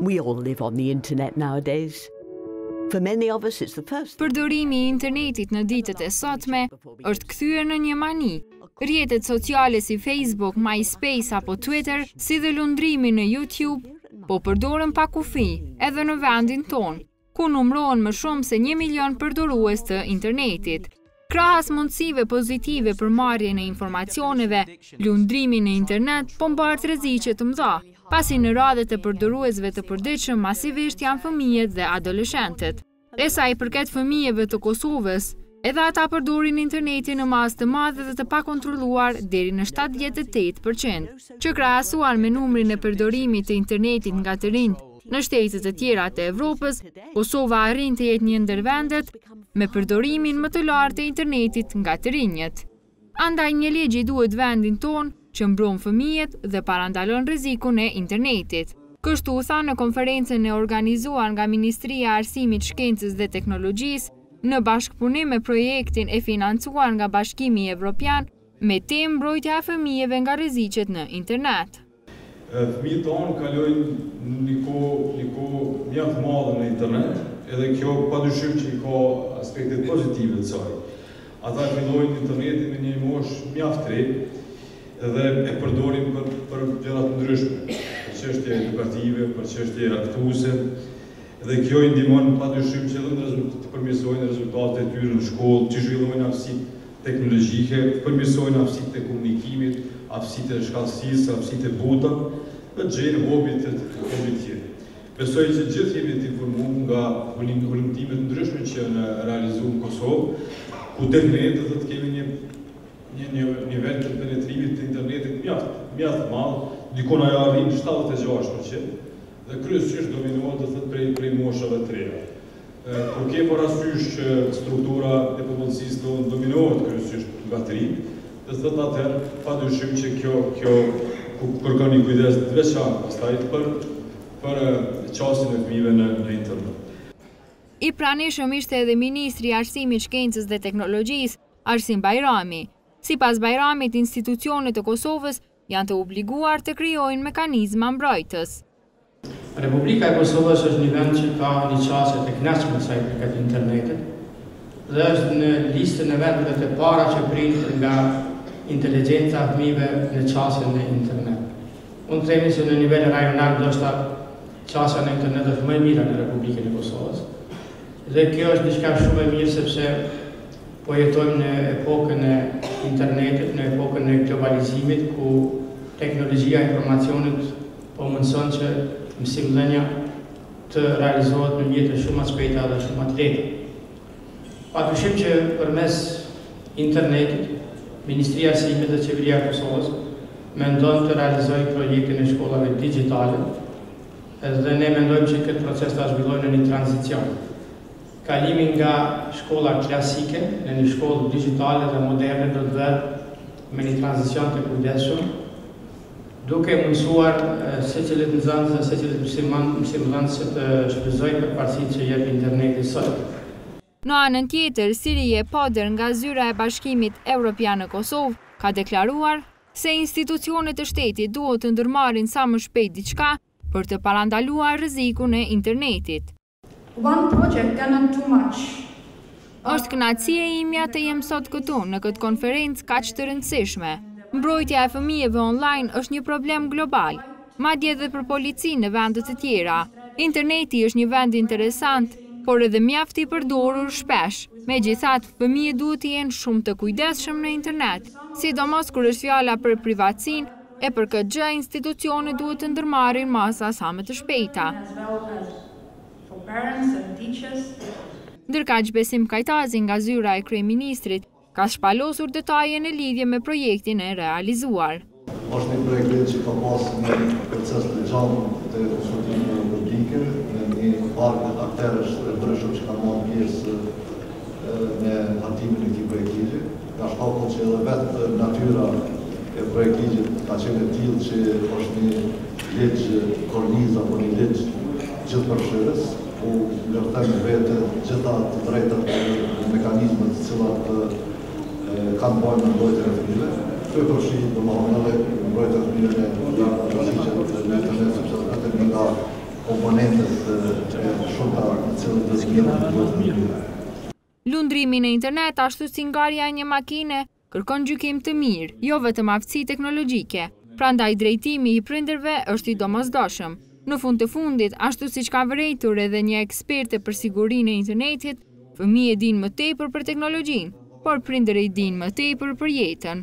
We all live on the internet nowadays. For many of us it's the first. Përdorimi i internetit në ditët e sotme është kthyer në një mani. Rrjetet sociale si Facebook, MySpace apo Twitter, si dhe lundrimi në YouTube, po përdoren pa kufi edhe në vendin tonë. ku numërohen më shumë se një milion përdorues të internetit. Krahas mundësive pozitive për marrjen e informacioneve, lundrimi në internet po mbart rreziqe të mëdha, pasi në radhët e përdoruesve të përditshëm masivisht janë fëmijët dhe adoleshentët. E sa i përket fëmijëve të Kosovës, edhe ata përdorin internetin në masë të madhe dhe të pakontrolluar deri në 78%, që krahasuar me numrin e përdorimit të internetit nga të rinjtë, në shtetet e tjera të Evropës, Kosova arrin të jetë një ndër vendet me përdorimin më të lartë të internetit nga të rinjët. Andaj një ligj i duhet vendit tonë që mbron fëmijët dhe parandalon rrezikun e internetit. Kështu u tha në konferencën e organizuar nga Ministria e Arsimit, Shkencës dhe Teknologjisë, në bashkëpunim me projektin e financuar nga Bashkimi Evropian me temë Mbrojtja e fëmijëve nga rreziqet në internet. Fëmijët tanë kalojnë një kohë, një kohë mjaft të madhe në internet, edhe kjo padyshim që i ka aspektet pozitive të saj. Ata fillojnë internetin me një moshë mjaft të re dhe e përdorin për për gjëra të ndryshme, për çështje edukative, për çështje argëtuese, Dhe kjo i ndihmon padyshim që të të përmirësojnë rezultatet e tyre në shkollë, të zhvillojnë aftësitë teknologjike, të përmirësojnë aftësitë e komunikimit, aftësitë e shkallësisë, aftësitë e buta, dhe të gjejnë hobi, hobi të tjerë. Besoj që gjithë jemi të informuar nga hulumtimet e ndryshme që janë realizuar në Kosovë, ku tek ne do të thotë kemi një një një nivel të penetrimit të internetit mjaft mjaft të madh, diku na arrin shtatëdhjetë e gjashtë për qind, dhe kryesisht dominohet do të thotë prej prej moshave të reja. Kur ke parasysh që struktura e popullsisë tonë dominohet kryesisht nga të rinjtë, do të thotë atëherë padyshim që kjo kjo kërkon një kujdes të veçantë pastaj për për qasjen e fëmijëve në në internet. I pranishëm ishte edhe ministri i Arsimit, Shkencës dhe Teknologjisë, Arsim Bajrami. Sipas Bajramit, institucionet të Kosovës janë të obliguar të krijojnë mekanizma mbrojtës. Republika e Kosovës është një vend që ka një qasje të kënaqshme sa i përket internetit dhe është në listën e vendeve të para që prin nga inteligjenca e fëmijëve në qasjen në internet. Mund të themi se në nivel rajonal ndoshta qasja në internet është më e mira në Republikën e Kosovës dhe kjo është diçka shumë e mirë sepse Po jetojmë në epokën e internetit, në epokën e globalizimit, ku teknologjia e informacionit po mundëson që mësimdhënia të realizohet me mjete shumë më të shpejta dhe shumë më të lehta. Padyshim që përmes internetit, Ministria e Arsimit dhe Qeveria e Kosovës mendon të realizojë projektin e shkollave digjitale, dhe ne mendojmë që këtë proces ta zhvillojmë në një tranzicion. Kalimi nga shkolla klasike në një shkollë digjitale dhe moderne do të bëhet me një tranzicion të kujdesshëm, duke i mundësuar secilit nxënës dhe secilit mësimdhënës që të shfrytëzojë përparësitë që jep interneti sot. Në anën tjetër, Sirije Poder nga Zyra e Bashkimit Evropian në Kosovë ka deklaruar se institucionet e shtetit duhet të ndërmarrin sa më shpejt diçka për të parandaluar rrezikun e internetit. One project cannot too much. Është kënaqësi e imja të jem sot këtu, në këtë konferencë kaq të rëndësishme. Mbrojtja e fëmijëve online është një problem global, madje edhe për policinë në vende të tjera. Interneti është një vend interesant, por edhe mjaft i përdorur shpesh. Megjithatë, fëmijët duhet të jenë shumë të kujdesshëm në internet, sidomos kur është fjala për privatësinë E për këtë gjë, institucionet duhet të ndërmarrin masa sa më të shpejta. Ndërkaq, Besim Kajtazi nga Zyra e Kryeministrit, ka shpalosur detaje në lidhje me projektin e realizuar. Është një projektligj që ka pasë një proces të gjatë të konsultimeve publike me një varg akterësh të ndryshëm që kanë marrë pjesë në hartimin e këtij projektligji. Nga fakti që edhe vetë natyra e projektligjit ka qenë e tillë që është një ligj kornizë apo një ligj gjithëpërfshirës, ku ngërthen në vete të gjitha të drejtat dhe mekanizmat të cilat kanë të bëjnë me mbrojtjen e fëmijëve. Këtu përfshihet domethënë edhe mbrojtja e fëmijëve nga rreziqet në internet, sepse është vetëm një nga komponentët e shumta të cilët dëshmiron mbrojtjen e fëmijëve. Lundrimi në internet, ashtu si ngarja e një makine, kërkon gjykim të mirë, jo vetëm aftësi teknologjike. Prandaj drejtimi i prindërve është i domosdoshëm. Në fund të fundit, ashtu siç ka vërejtur edhe një eksperte për sigurinë e internetit, fëmijët dinë më tepër për teknologjinë, por prindërit dinë më tepër për jetën.